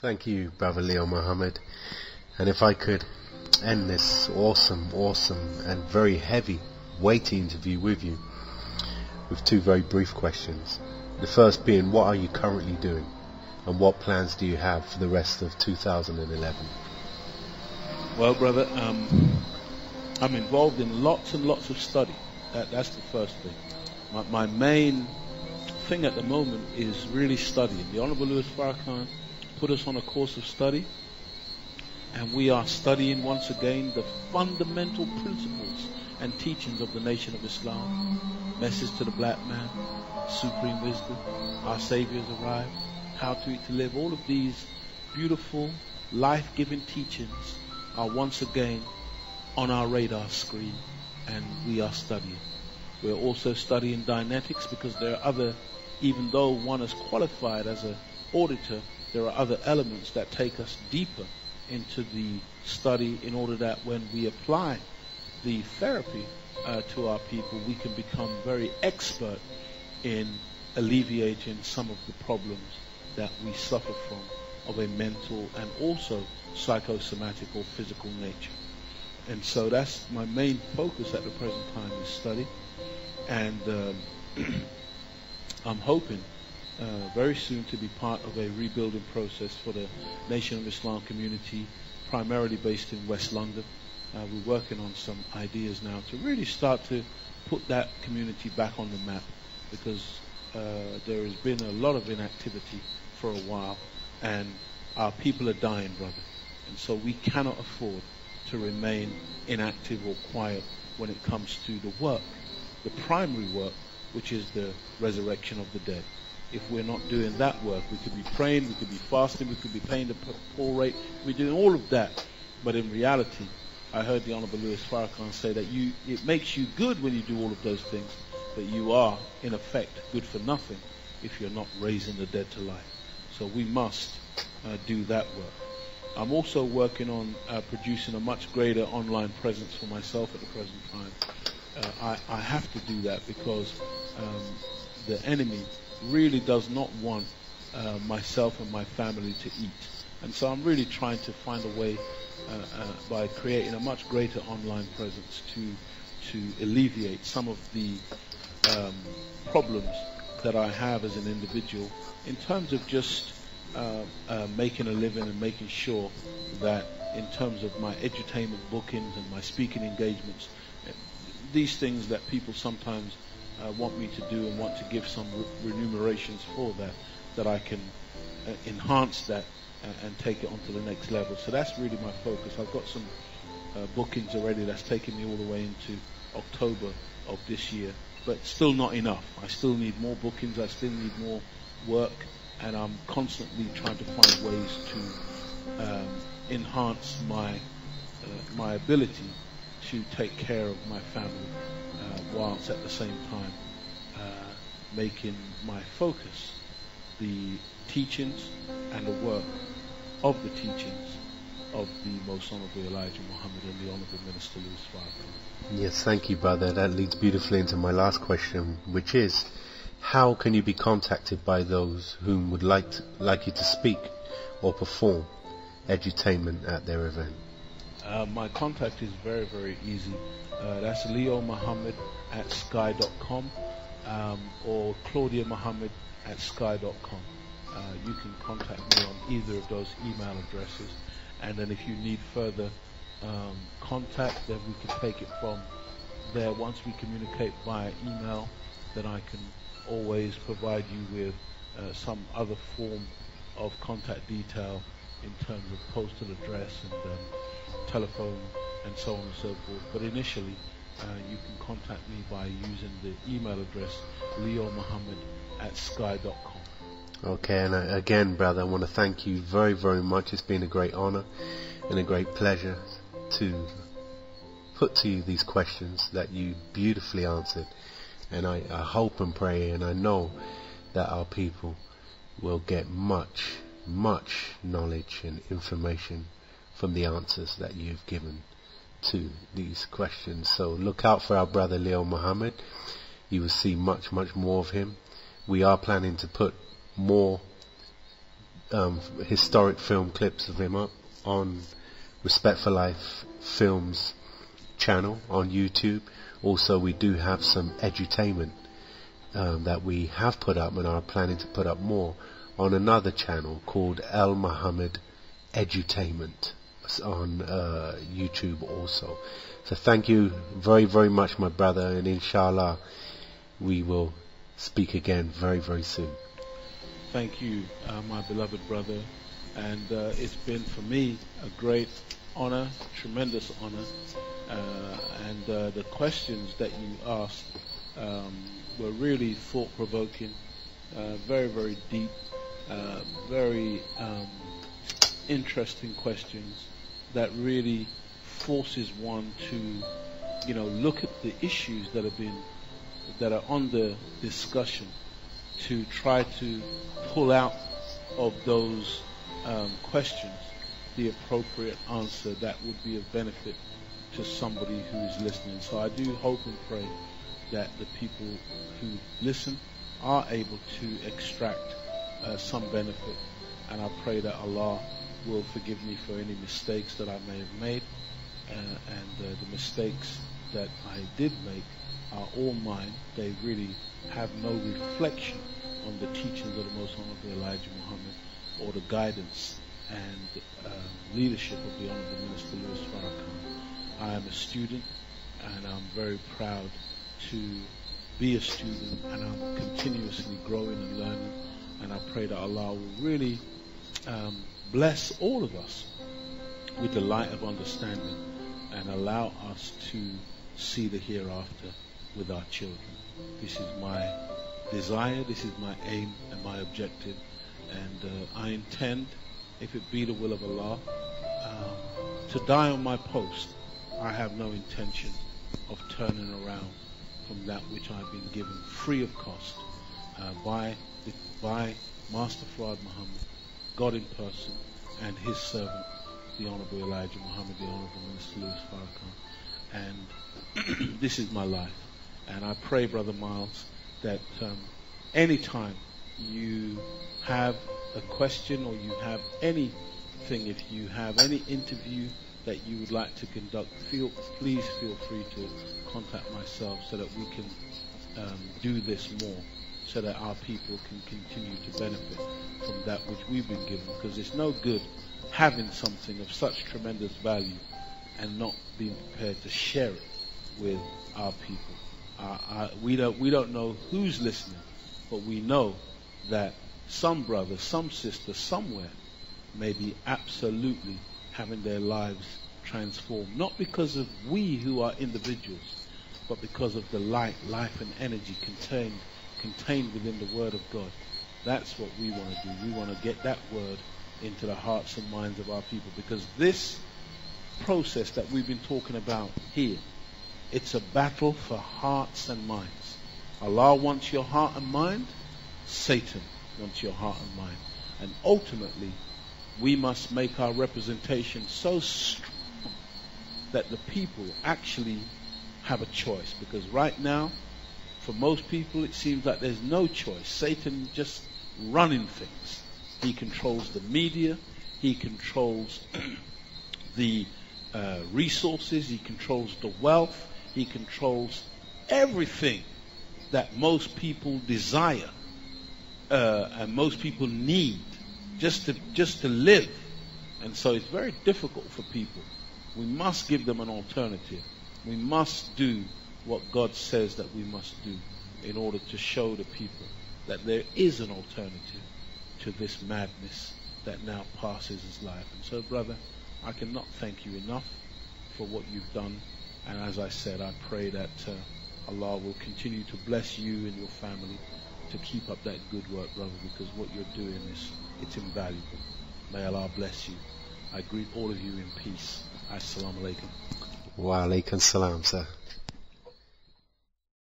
Thank you, Brother Leo Muhammad. And if I could end this awesome, awesome, and very heavy, weighty interview with you with two very brief questions. The first being, what are you currently doing? And what plans do you have for the rest of 2011? Well, brother, um, I'm involved in lots and lots of study. That, that's the first thing. My, my main thing at the moment is really studying. The Honorable Louis Farrakhan put us on a course of study, and we are studying once again the fundamental principles and teachings of the Nation of Islam. Message to the black man, supreme wisdom, our Savior's arrived, how to to live. All of these beautiful, life-giving teachings are once again on our radar screen, and we are studying. We're also studying Dianetics because there are other, even though one is qualified as an auditor, there are other elements that take us deeper into the study in order that when we apply the therapy uh, to our people, we can become very expert in alleviating some of the problems that we suffer from of a mental and also psychosomatic or physical nature. And so that's my main focus at the present time is study. And um, I'm hoping uh, very soon to be part of a rebuilding process for the Nation of Islam community, primarily based in West London. Uh, we're working on some ideas now to really start to put that community back on the map because uh, there has been a lot of inactivity for a while and our people are dying, brother. And so we cannot afford to remain inactive or quiet when it comes to the work, the primary work, which is the resurrection of the dead if we're not doing that work. We could be praying, we could be fasting, we could be paying the poor rate, we're doing all of that. But in reality, I heard the Honorable Louis Farrakhan say that you, it makes you good when you do all of those things, but you are, in effect, good for nothing if you're not raising the dead to life. So we must uh, do that work. I'm also working on uh, producing a much greater online presence for myself at the present time. Uh, I, I, have to do that because um, the enemy really does not want uh, myself and my family to eat. And so I'm really trying to find a way uh, uh, by creating a much greater online presence to to alleviate some of the um, problems that I have as an individual in terms of just uh, uh, making a living and making sure that in terms of my edutainment bookings and my speaking engagements, these things that people sometimes uh, want me to do and want to give some re- remunerations for that, that I can uh, enhance that and, and, take it on to the next level. So that's really my focus. I've got some uh, bookings already that's taken me all the way into October of this year, but still not enough. I still need more bookings. I still need more work, and I'm constantly trying to find ways to um, enhance my uh, my ability to take care of my family uh, whilst at the same time uh, making my focus the teachings and the work of the teachings of the Most Honorable Elijah Muhammad and the Honorable Minister Louis Farrakhan. Yes, thank you, brother. That leads beautifully into my last question, which is, how can you be contacted by those whom would like to, like you to speak or perform edutainment at their event? Uh, my contact is very, very easy. Uh, that's Leo Muhammad at sky.com um, or Claudia Muhammad at sky.com. Uh, you can contact me on either of those email addresses. And then if you need further um, contact, then we can take it from there. Once we communicate via email, then I can always provide you with uh, some other form of contact detail in terms of postal address and um, telephone and so on and so forth. But initially, uh, you can contact me by using the email address leomuhammad at sky.com. Okay, and uh, again, brother, I want to thank you very, very much. It's been a great honor and a great pleasure to put to you these questions that you beautifully answered. And I, I hope and pray and I know that our people will get much, much knowledge and information from the answers that you've given to these questions. So look out for our brother Leo Muhammad. You will see much, much more of him. We are planning to put more um, historic film clips of him up on Respect for Life Films channel on YouTube. Also, we do have some edutainment um, that we have put up and are planning to put up more on another channel called El Muhammad Edutainment on uh, YouTube also. So thank you very, very much, my brother, and inshallah, we will speak again very, very soon. Thank you, uh, my beloved brother, and uh, it's been for me a great honor, tremendous honor, uh, and uh, the questions that you asked um, were really thought-provoking, uh, very, very deep, very um, interesting questions that really forces one to, you know, look at the issues that have been that are under discussion to try to pull out of those um, questions the appropriate answer that would be of benefit to somebody who is listening. So I do hope and pray that the people who listen are able to extract uh, some benefit. And I pray that Allah will forgive me for any mistakes that I may have made. Uh, and uh, the mistakes that I did make are all mine. They really have no reflection on the teachings of the Most Honorable Elijah Muhammad or the guidance and uh, leadership of the Honorable Minister Louis Farrakhan. I am a student and I'm very proud to be a student and I'm continuously growing and learning and I pray that Allah will really um, bless all of us with the light of understanding and allow us to see the hereafter with our children. This is my desire, this is my aim and my objective and uh, I intend, if it be the will of Allah, um, to die on my post. I have no intention of turning around from that which I've been given free of cost uh, by, by Master Fard Muhammad, God in person, and his servant, the Honorable Elijah Muhammad, the Honorable Minister Louis Farrakhan. And this is my life. And I pray, Brother Miles, that um, anytime you have a question or you have anything, if you have any interview that you would like to conduct, feel please feel free to contact myself so that we can um, do this more, so that our people can continue to benefit from that which we've been given. Because it's no good having something of such tremendous value and not being prepared to share it with our people. Uh, uh, we don't we don't know who's listening, but we know that some brother, some sister, somewhere may be absolutely having their lives transformed. Not because of we who are individuals, but because of the light, life, and energy contained contained within the Word of God. That's what we want to do. We want to get that Word into the hearts and minds of our people because this process that we've been talking about here, it's a battle for hearts and minds. Allah wants your heart and mind. Satan wants your heart and mind. And ultimately, we must make our representation so strong that the people actually have a choice. Because right now, for most people, it seems like there's no choice. Satan just running things. He controls the media. He controls the uh, resources. He controls the wealth. He controls everything that most people desire uh, and most people need just to just to live. And so it's very difficult for people. We must give them an alternative. We must do what God says that we must do in order to show the people that there is an alternative to this madness that now passes as life. And so, brother, I cannot thank you enough for what you've done. And as I said, I pray that uh, Allah will continue to bless you and your family to keep up that good work, brother, because what you're doing is it's invaluable. May Allah bless you. I greet all of you in peace. Assalamu alaikum. Wa alaikum salam, sir.